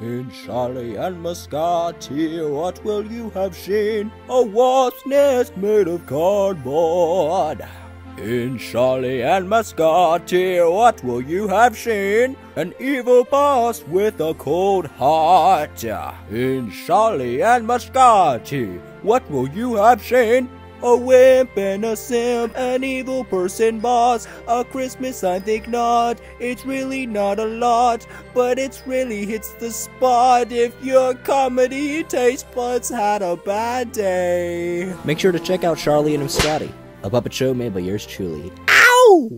In Sharlie and Mascotie, what will you have seen? A wasp's nest made of cardboard. In Sharlie and Mascotie, what will you have seen? An evil boss with a cold heart. In Sharlie and Mascotie, what will you have seen? A wimp and a simp, an evil person boss. A Christmas, I think not. It's really not a lot, but it's really hits the spot. If your comedy taste buds had a bad day. Make sure to check out Sharlie and Scotty, a puppet show made by yours truly. Ow!